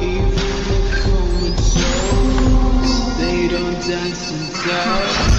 Even the cold souls, they don't dance themselves.